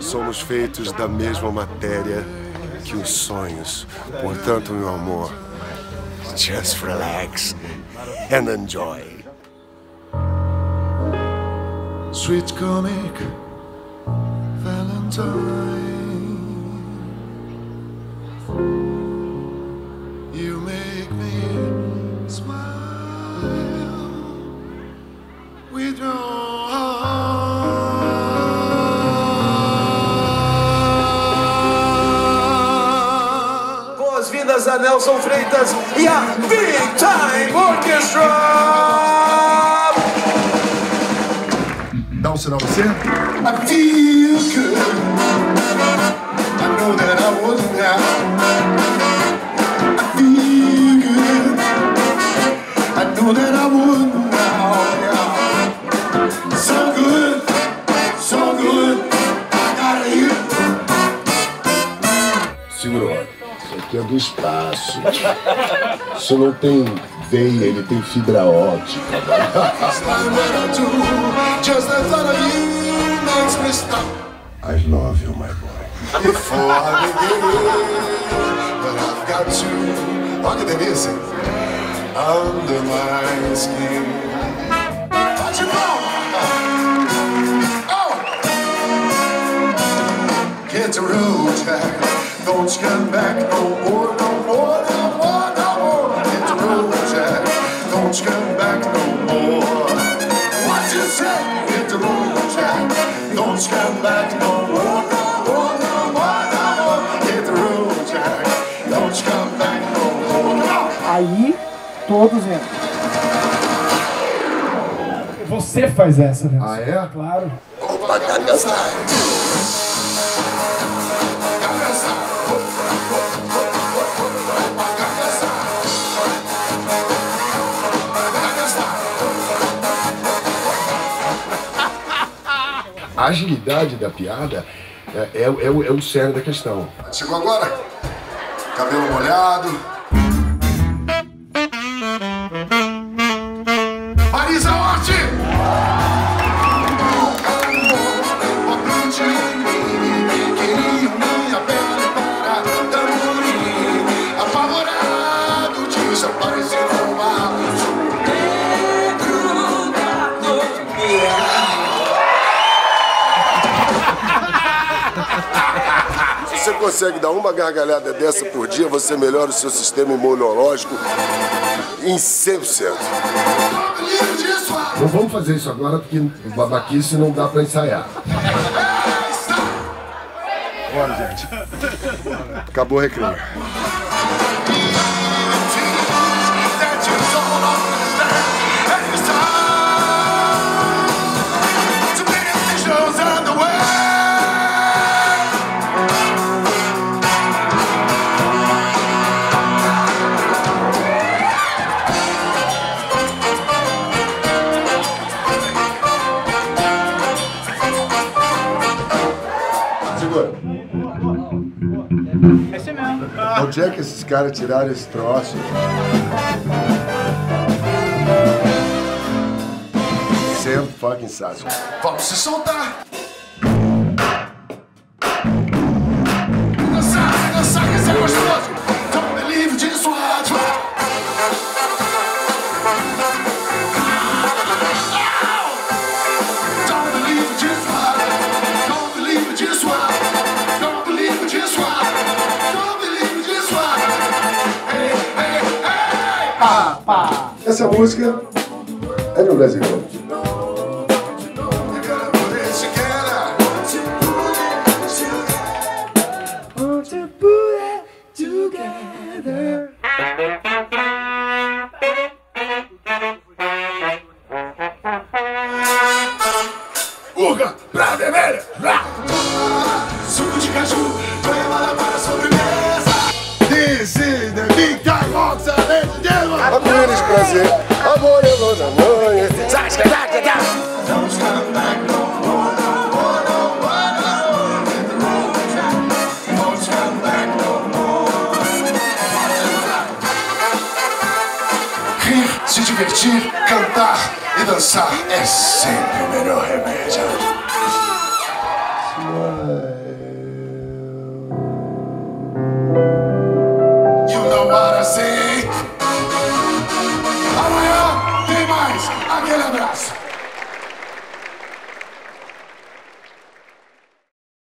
Somos feitos da mesma matéria que os sonhos. Portanto, meu amor, just relax and enjoy. Sweet comic Valentine. Nelson Freitas e a Big Aqui é do espaço. Isso não tem veia, ele tem fibra ótica. You. I love you, my boy. Before I begin, but I've got to. Olha que delícia. Under my skin. Ir, Oh! Hit the road, Jack. Don't come back no more, no more, no more, no more. Hit the road, Jack. Don't come back no more. What you say? Hit the road, Jack. Don't come back no more, no more, no more, no more. Hit the road, Jack. Don't come back no more. Aí todos entram. Você faz essa, né? Ah, é? Claro. Opa, Gangnam Style. Gangnam A agilidade da piada é, é, é o, é o cerne da questão. Chegou agora? Cabelo molhado. Você consegue dar uma gargalhada dessa por dia, você melhora o seu sistema imunológico em 100%. Livre de suave Não vamos fazer isso agora porque babaquice não dá pra ensaiar. Bora, gente. Acabou o recreio. Segura. Onde é que esses caras tiraram esse troço? Sam fucking Sasco. Vamos se soltar. Hey. Essa música é brasileiro. Put it together. Uga, pra vermelha. Suco de caju, levada para a sobremesa. The road, Jack. Don't come back no more. Rir, se divertir, cantar e dançar é sempre o melhor remédio.